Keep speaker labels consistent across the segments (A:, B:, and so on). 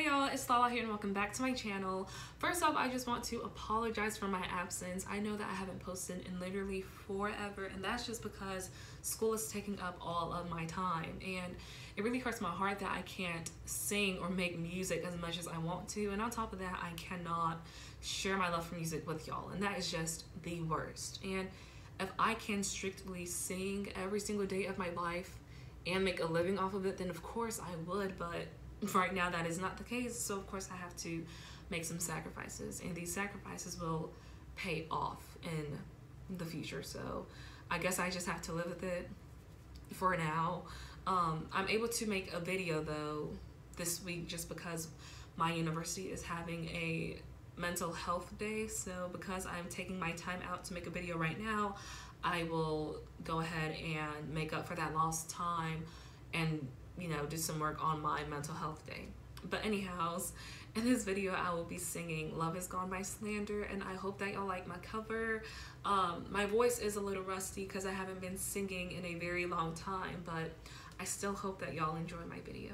A: Hey y'all, it's Lala here and welcome back to my channel. First off, I just want to apologize for my absence. I know that I haven't posted in literally forever and that's just because school is taking up all of my time and it really hurts my heart that I can't sing or make music as much as I want to and on top of that, I cannot share my love for music with y'all and that is just the worst. And if I can strictly sing every single day of my life and make a living off of it, then of course I would, but right now that is not the case so of course i have to make some sacrifices and these sacrifices will pay off in the future so i guess i just have to live with it for now. Um, i'm able to make a video though this week just because my university is having a mental health day so because i'm taking my time out to make a video right now i will go ahead and make up for that lost time and you know, do some work on my mental health day. But anyhows, in this video, I will be singing Love Is Gone by Slander, and I hope that y'all like my cover. Um, my voice is a little rusty because I haven't been singing in a very long time, but I still hope that y'all enjoy my video.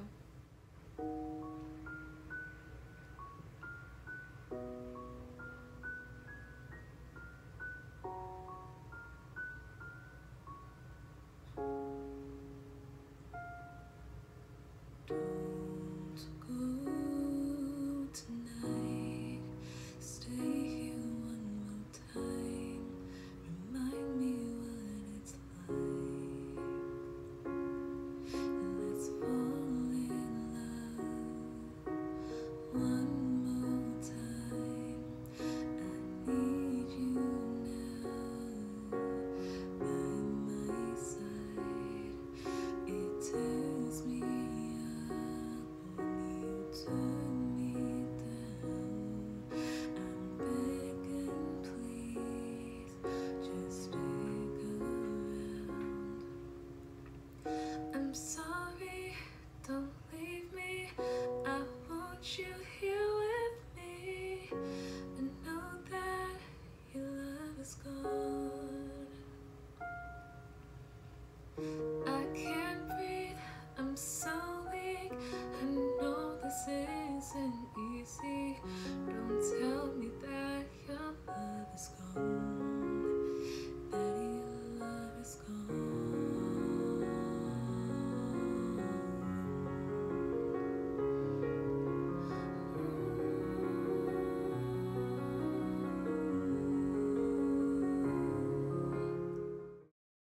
A: 안녕